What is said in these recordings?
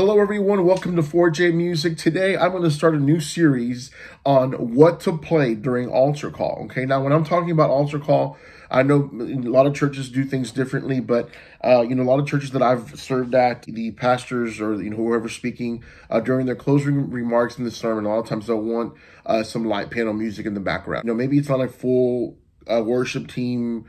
Hello, everyone. Welcome to 4J Music. Today, I'm going to start a new series on what to play during altar call. Okay, now when I'm talking about altar call, I know a lot of churches do things differently, but uh, you know, a lot of churches that I've served at, the pastors or you know whoever's speaking uh, during their closing remarks in the sermon, a lot of times they'll want uh, some light panel music in the background. You know, maybe it's not a full uh, worship team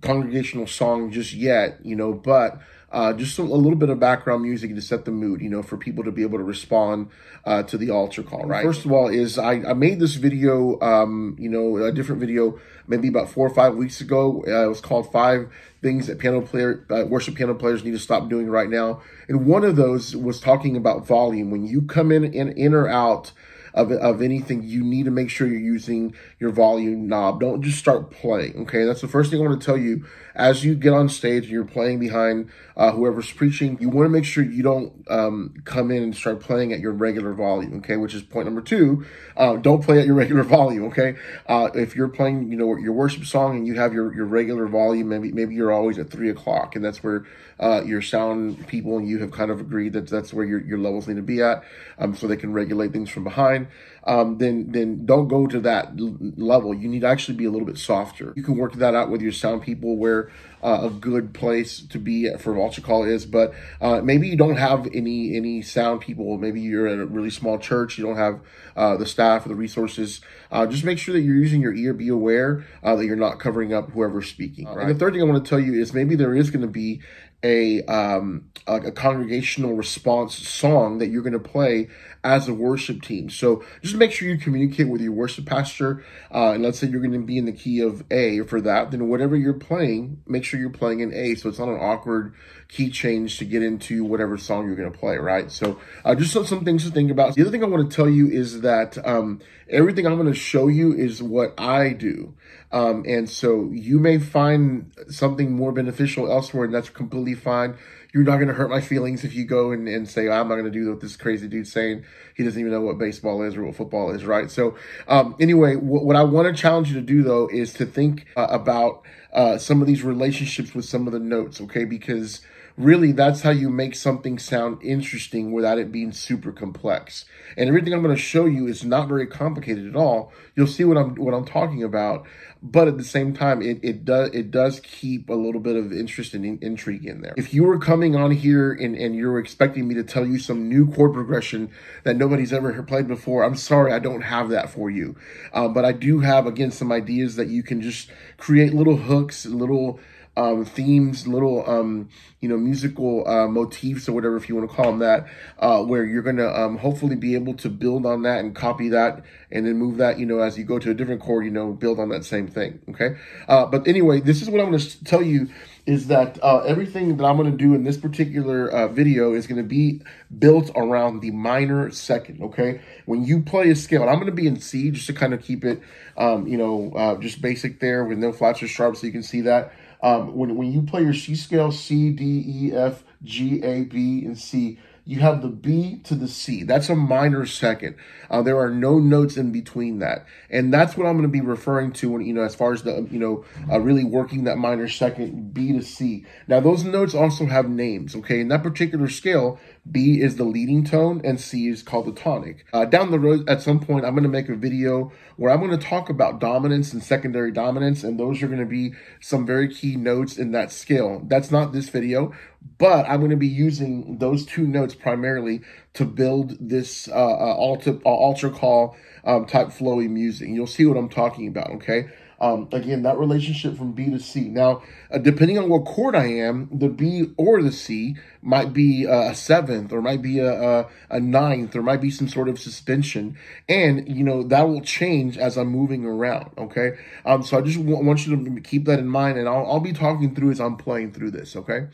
congregational song just yet, you know, but uh, just a, a, little bit of background music to set the mood, you know, for people to be able to respond uh, to the altar call, right? First of all, is I, I made this video, um, you know, a different video maybe about four or five weeks ago. Uh, it was called Five Things That Piano Player, uh, Worship Piano Players Need to Stop Doing Right Now. And one of those was talking about volume. When you come in, in, in or out, of, of anything, you need to make sure you're using your volume knob. Don't just start playing, okay? That's the first thing I want to tell you. As you get on stage and you're playing behind uh, whoever's preaching, you want to make sure you don't um, come in and start playing at your regular volume, okay? Which is point number two. Uh, don't play at your regular volume, okay? Uh, if you're playing, you know, your worship song and you have your, your regular volume, maybe maybe you're always at three o'clock, and that's where uh, your sound people and you have kind of agreed that that's where your, your levels need to be at, um, so they can regulate things from behind. Um, then then don't go to that level. You need to actually be a little bit softer. You can work that out with your sound people where uh, a good place to be for altar call is. But uh, maybe you don't have any any sound people. Maybe you're at a really small church. You don't have uh, the staff or the resources. Uh, just make sure that you're using your ear. Be aware uh, that you're not covering up whoever's speaking. Right? And the third thing I want to tell you is maybe there is going to be a um a, a, congregational response song that you're going to play as a worship team. So just make sure you communicate with your worship pastor. Uh, and let's say you're going to be in the key of A for that, then whatever you're playing, make sure you're playing in A, so it's not an awkward key change to get into whatever song you're going to play, right? So uh, just some, some things to think about. The other thing I want to tell you is that um, everything I'm going to show you is what I do. Um, and so you may find something more beneficial elsewhere, and that's completely fine. You're not going to hurt my feelings if you go and, and say, I'm not going to do what this crazy dude's saying. He doesn't even know what baseball is or what football is, right? So, um, anyway, what, what I want to challenge you to do, though, is to think uh, about uh, some of these relationships with some of the notes, okay? Because really that's how you make something sound interesting without it being super complex. And everything I'm going to show you is not very complicated at all. You'll see what I'm what I'm talking about, but at the same time it, it does it does keep a little bit of interest and in, intrigue in there. If you were coming on here and, and you're expecting me to tell you some new chord progression that nobody's ever played before, I'm sorry I don't have that for you. Uh, but I do have again some ideas that you can just create little hooks, little um, themes, little, um, you know, musical uh, motifs or whatever, if you want to call them that, uh, where you're going to um, hopefully be able to build on that and copy that and then move that, you know, as you go to a different chord, you know, build on that same thing. Okay. Uh, but anyway, this is what I'm to tell you is that uh, everything that I'm going to do in this particular uh, video is going to be built around the minor second, okay? When you play a scale, I'm going to be in C just to kind of keep it, um, you know, uh, just basic there with no flats or sharps so you can see that. Um, when, when you play your C scale, C, D, E, F, G, A, B, and C, you have the B to the C. That's a minor second. Uh, there are no notes in between that. And that's what I'm going to be referring to when, you know, as far as the, you know, uh, really working that minor second B to C. Now, those notes also have names, okay? In that particular scale, B is the leading tone and C is called the tonic. Uh, down the road, at some point, I'm going to make a video where I'm going to talk about dominants and secondary dominants, and those are going to be some very key notes in that scale. That's not this video, but I'm going to be using those two notes primarily to build this uh, uh, altar, uh, altar call um, type flowy music. You'll see what I'm talking about, okay? Um, again, that relationship from B to C. Now, uh, depending on what chord I am, the B or the C might be uh, a seventh or might be a, a, a, ninth or might be some sort of suspension. And, you know, that will change as I'm moving around, okay? Um, so I just want you to keep that in mind, and I'll, I'll be talking through as I'm playing through this, okay?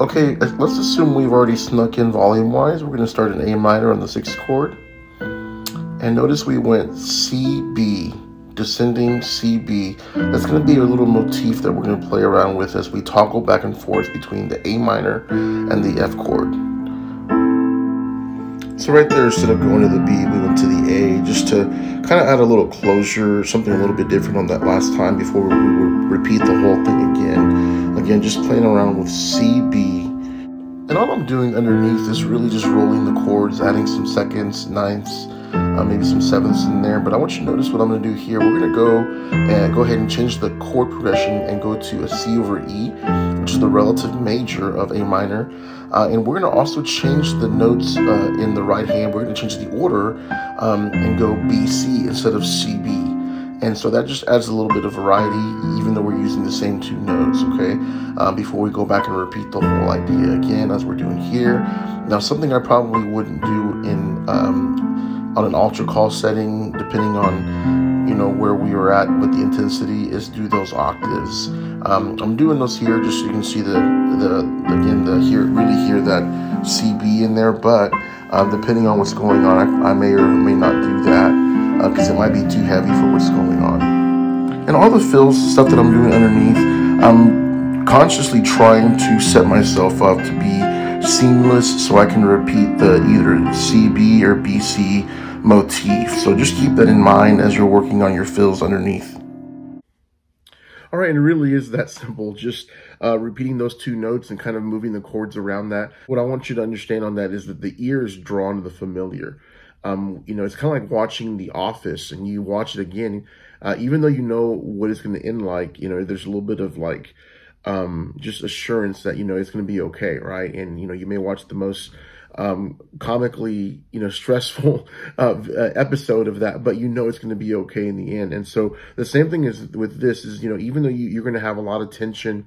Okay, let's assume we've already snuck in volume-wise. We're going to start in A minor on the sixth chord. And notice we went C, B, descending CB. That's going to be a little motif that we're going to play around with as we toggle back and forth between the A minor and the F chord. So right there, instead of going to the B, we went to the A just to kind of add a little closure, something a little bit different on that last time before we would repeat the whole thing again. Again, just playing around with CB And all I'm doing underneath is really just rolling the chords, adding some seconds, ninths, uh, maybe some sevenths in there. But I want you to notice what I'm going to do here. We're going to go and go ahead and change the chord progression and go to a C over E, which is the relative major of A minor. Uh, and we're going to also change the notes uh, in the right hand. We're going to change the order um, and go B, C instead of C, B. And so that just adds a little bit of variety, even though we're using the same two notes, okay? Uh, before we go back and repeat the whole idea again, as we're doing here. Now, something I probably wouldn't do in um, on an altar call setting, depending on you know where we are at with the intensity, is do those octaves. Um, I'm doing those here just so you can see the the again the here really hear that CB in there, but um, depending on what's going on, I, I may or may not do that because uh, it might be too heavy for what's going on. And all the fills, stuff that I'm doing underneath, I'm consciously trying to set myself up to be seamless so I can repeat the either CB or BC motif. So just keep that in mind as you're working on your fills underneath. All right, and it really is that simple. Just uh, repeating those two notes and kind of moving the chords around that. What I want you to understand on that is that the ear is drawn to the familiar. Um, you know, it's kind of like watching The Office and you watch it again, uh, even though you know what it's going to end like, you know, there's a little bit of like, um, just assurance that, you know, it's going to be okay. Right. And, you know, you may watch the most, um, comically, you know, stressful uh, episode of that, but you know it's going to be okay in the end. And so the same thing is with this is, you know, even though you, you're going to have a lot of tension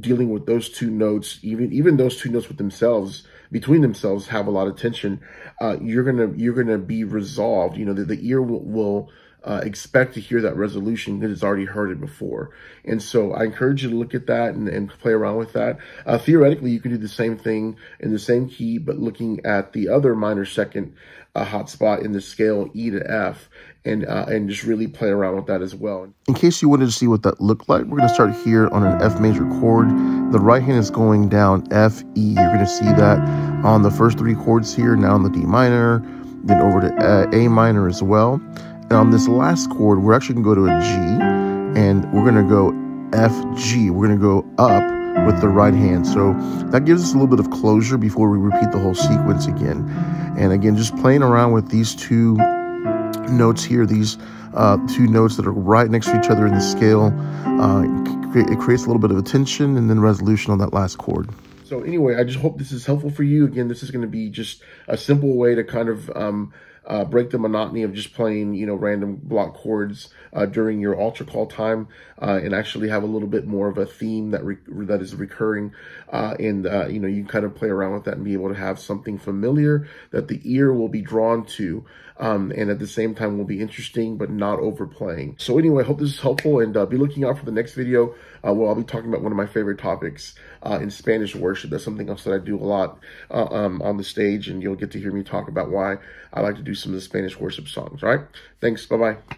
dealing with those two notes, even even those two notes with themselves, between themselves, have a lot of tension. Uh, you're gonna you're gonna be resolved. You know, the, the ear will, will uh, expect to hear that resolution because it's already heard it before. And so I encourage you to look at that and, and play around with that. Uh, theoretically, you can do the same thing in the same key, but looking at the other minor second uh, hotspot in the scale E to F and uh, and just really play around with that as well. In case you wanted to see what that looked like, we're going to start here on an F major chord. The right hand is going down F, E. You're going to see that on the first three chords here, now on the D minor, then over to uh, A minor as well. And on this last chord, we're actually going to go to a G, and we're going to go F, G. We're going to go up with the right hand. So that gives us a little bit of closure before we repeat the whole sequence again. And again, just playing around with these two notes here, these uh, two notes that are right next to each other in the scale, uh, it creates a little bit of a tension and then resolution on that last chord. So anyway, I just hope this is helpful for you. Again, this is going to be just a simple way to kind of um, uh, break the monotony of just playing, you know, random block chords uh, during your altar call time, uh, and actually have a little bit more of a theme that that is recurring, uh, and uh, you know, you can kind of play around with that and be able to have something familiar that the ear will be drawn to, um, and at the same time will be interesting but not overplaying. So anyway, I hope this is helpful, and uh, be looking out for the next video where I'll be talking about one of my favorite topics in Spanish worship. That's something else that I do a lot um, on the stage, and you'll get to hear me talk about why I like to do some of the Spanish worship songs, right? Thanks. Bye-bye.